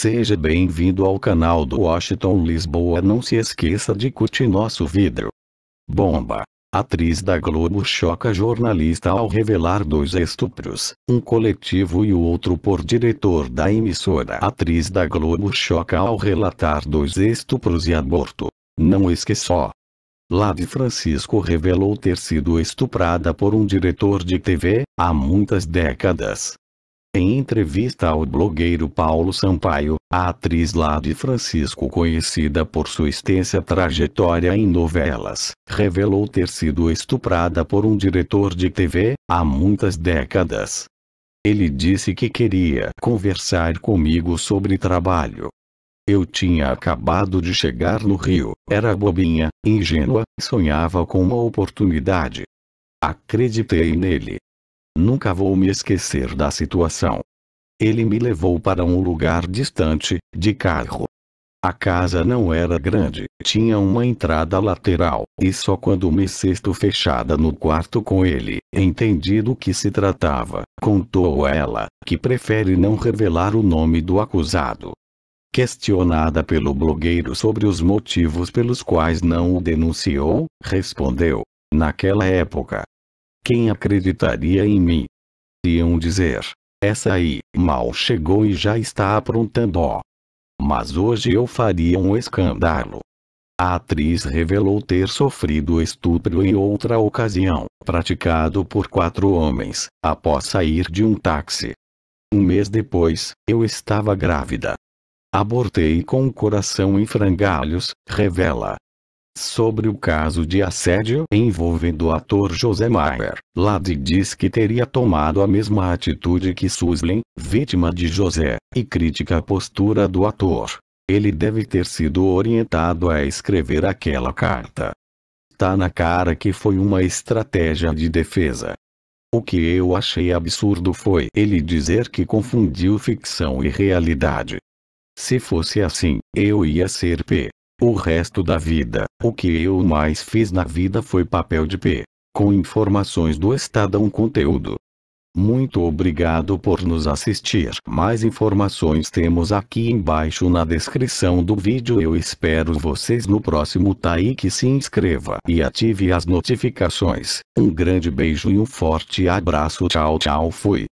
Seja bem-vindo ao canal do Washington Lisboa. Não se esqueça de curtir nosso vídeo. Bomba. Atriz da Globo choca jornalista ao revelar dois estupros, um coletivo e o outro por diretor da emissora. Atriz da Globo choca ao relatar dois estupros e aborto. Não esqueça. Lade Francisco revelou ter sido estuprada por um diretor de TV, há muitas décadas. Em entrevista ao blogueiro Paulo Sampaio, a atriz Lade Francisco, conhecida por sua extensa trajetória em novelas, revelou ter sido estuprada por um diretor de TV, há muitas décadas. Ele disse que queria conversar comigo sobre trabalho. Eu tinha acabado de chegar no Rio, era bobinha, ingênua, sonhava com uma oportunidade. Acreditei nele. Nunca vou me esquecer da situação. Ele me levou para um lugar distante, de carro. A casa não era grande, tinha uma entrada lateral, e só quando me cesto fechada no quarto com ele, entendi do que se tratava, contou ela, que prefere não revelar o nome do acusado. Questionada pelo blogueiro sobre os motivos pelos quais não o denunciou, respondeu: Naquela época, quem acreditaria em mim? Iam dizer. Essa aí, mal chegou e já está aprontando. Mas hoje eu faria um escândalo. A atriz revelou ter sofrido estupro em outra ocasião, praticado por quatro homens, após sair de um táxi. Um mês depois, eu estava grávida. Abortei com o coração em frangalhos, revela. Sobre o caso de assédio envolvendo o ator José Maier, Lade diz que teria tomado a mesma atitude que Suslin, vítima de José, e critica a postura do ator. Ele deve ter sido orientado a escrever aquela carta. Tá na cara que foi uma estratégia de defesa. O que eu achei absurdo foi ele dizer que confundiu ficção e realidade. Se fosse assim, eu ia ser P. O resto da vida, o que eu mais fiz na vida foi papel de P. Com informações do Estadão Conteúdo. Muito obrigado por nos assistir. Mais informações temos aqui embaixo na descrição do vídeo. Eu espero vocês no próximo like se inscreva e ative as notificações. Um grande beijo e um forte abraço. Tchau tchau fui.